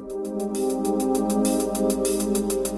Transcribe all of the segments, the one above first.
Música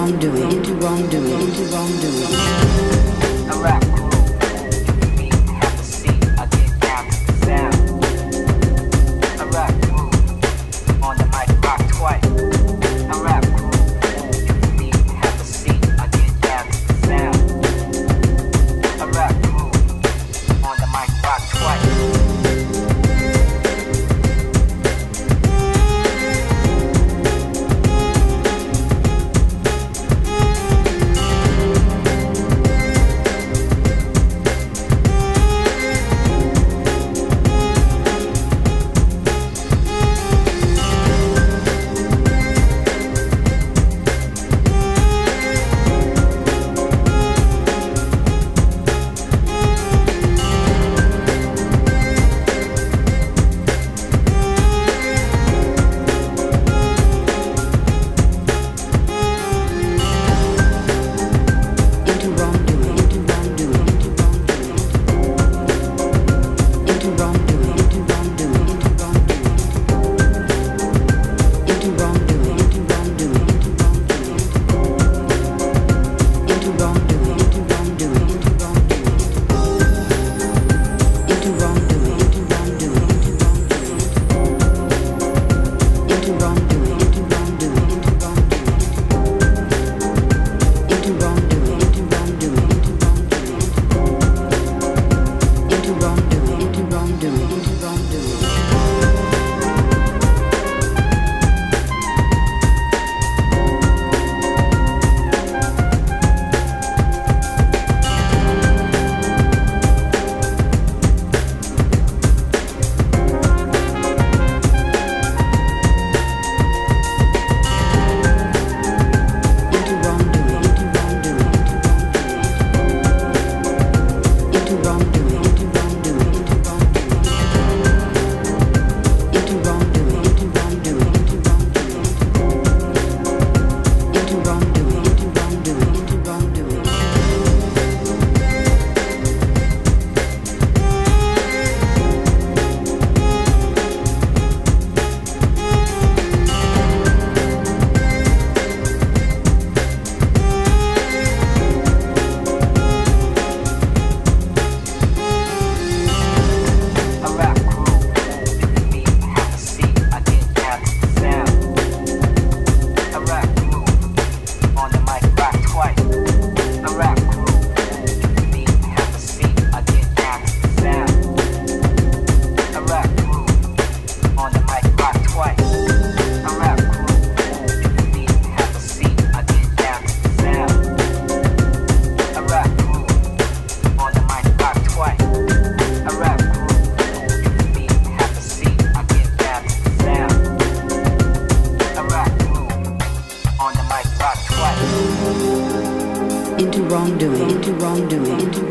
wrongdoing, into wrongdoing, into wrongdoing. Correct.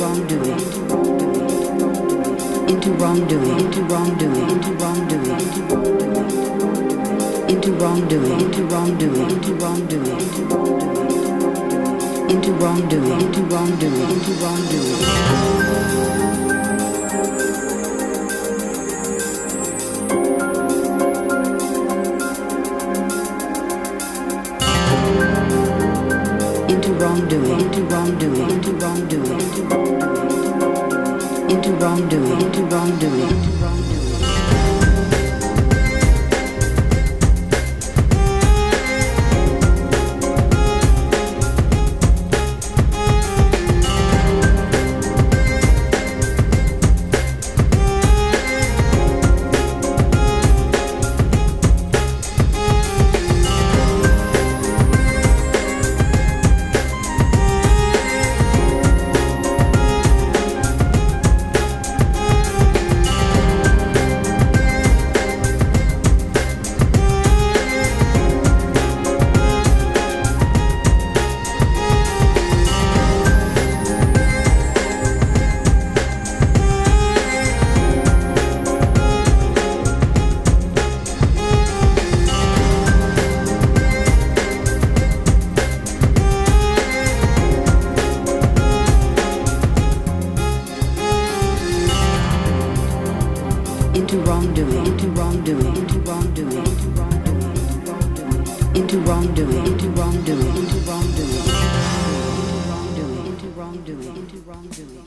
wrongdoing, into wrongdoing, into wrongdoing, into wrongdoing, into wrongdoing, into wrongdoing, into wrongdoing, into wrongdoing, into wrongdoing, into wrongdoing. wrongdoing, into wrongdoing, into wrongdoing, into wrongdoing, into wrongdoing, into wrongdoing. Wrongdoing, into wrongdoing, into wrongdoing, into wrongdoing, into wrongdoing, into wrongdoing.